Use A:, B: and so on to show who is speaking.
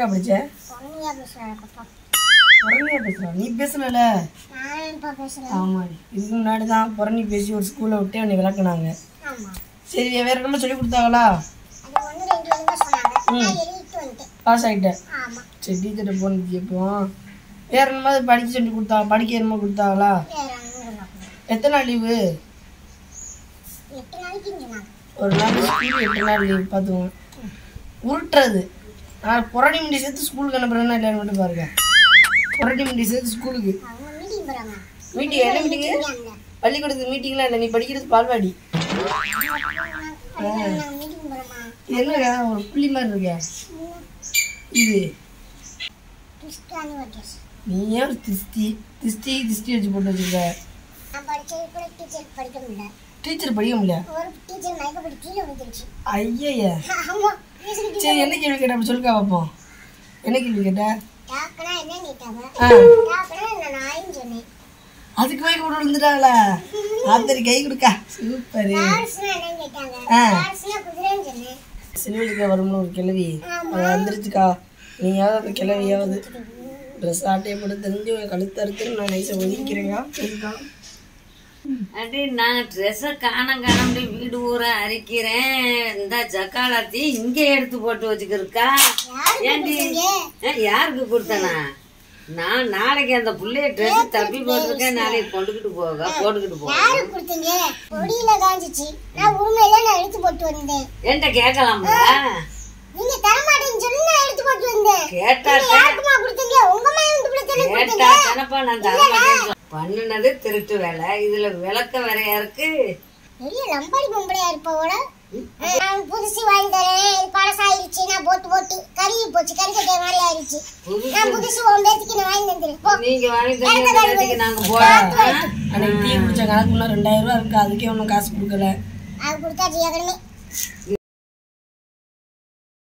A: என்னக்கா
B: படிச்ச? நீ பேசணும்ல
A: ஆமாம் இதுக்கு முன்னாடி தான் புறணி பேசி ஒரு ஸ்கூலில் விட்டு என்னை விளக்குனாங்க. சரி வேற இடம்லாம் சொல்லி கொடுத்தாங்களா?
B: ம்.
A: பாஸ் ஆகிட்டேன் சரி டீச்சர்கிட்ட போனது எப்போ வேற என்னமா படிக்க சொல்லி கொடுத்தா படிக்க என்னமோ கொடுத்தாங்களா? எத்தனை நாள் லீவு ஒரு நாள் ஸ்கூல் எட்டு நாள் லீவ் பார்த்துக்கோங்க. உருட்டுறது. நான் புறணி மிண்டி சேர்த்து ஸ்கூலுக்கு அனுப்புறேன்னா இல்லைன்னு மட்டும் பாருங்க. புறணி மிண்டி சேர்த்து ஸ்கூலுக்கு.
B: மீட்டிங்
A: என்ன மீட்டிங்கு பள்ளிக்கூடத்துக்கு மீட்டிங்லாம் இல்லை நீ படிக்கிறது பால்வாடி. என்னங்க ஒரு புள்ளி மாதிரி இருக்க. இது. நீ ஏன் திஸ்தி திஸ்தி திஸ்தி வச்சு போட்டு வச்சிருக்க?
B: டீச்சர் படிக்க முடியல.
A: டீச்சர் படிக்க முடியல
B: ஒரு
A: சரி என்ன கேள்வி கேட்ட? அப்ப சொல்லுக்கா பார்ப்போம் என்ன கேள்வி கேட்ட? அதுக்கு போய் கூட விழுந்துட்டாங்களா ஆத்தரி கை கொடுக்கா. சூப்பரு. சிலுவைக்கு வரும்னு ஒரு கிழவி. அது வந்துருச்சுக்கா. நீயாவது அந்த கிழவியாவது. ட்ரெஸ் ஆட்டையை போட்டு தெரிஞ்சு கழுத்து அறுத்துன்னு நான் நைஸை ஒதுக்கிறேங்க
C: அடி நான் ட்ரெஸ்ஸை காணம் காணாமடி வீடு ஊற அரிக்கிறேன். இந்த ஜக்காலத்தி இங்க எடுத்து போட்டு வச்சுக்கிருக்கா. ஏண்டி? யாருக்கு கொடுத்தனா? நான் நாளைக்கு அந்த புள்ளைய ட்ரெஸ் தப்பி போட்டிருக்கேன். நாளைக்கு கொண்டுகிட்டு போக போட்டுக்கிட்டு போக
B: யாருக்கு கொடுத்தீங்க? பொடியில காஞ்சிச்சு. நான் உண்மையில நான் எடுத்து போட்டு வந்தேன்.
C: என்கிட்ட கேட்கலாம்ல?
B: நீங்க தர மாட்டேன்னு சொல்லி நான் எடுத்து போட்டு வந்தேன்.
C: கேட்டா
B: யாருக்குமா கொடுத்தீங்க? உங்க மையம் வந்து
C: கேட்டா தானப்பா நான் தர மாட்டேன்னு சொ- பண்ணுனது திருட்டு வேலை. இதுல விளக்க வேறையா இருக்கு
B: பெரிய லம்பாடி பொம்பளையா இருப்பவோட நான் புதுசு வாங்கி தரேன் இது பழசாயிருச்சு நான் போட்டு போட்டு கருகி போச்சு கறிக்கட்டை மாதிரி ஆயிருச்சு.
C: புதுசு.
B: நான் புதுசு உன் பேத்துக்கு நான் வாங்கி போ.
C: நீங்க வாங்கி தந்த நேரத்துக்கு நாங்க போறோம்.
A: அன்னைக்கு டீ குடிச்ச கணக்கு முன்னா ரெண்டாயிரம் ரூபா இருக்கு அதுக்கே ஒன்றும் காசு கொடுக்கல.
B: அது கொடுத்தாச்சு ஏற்கனவே.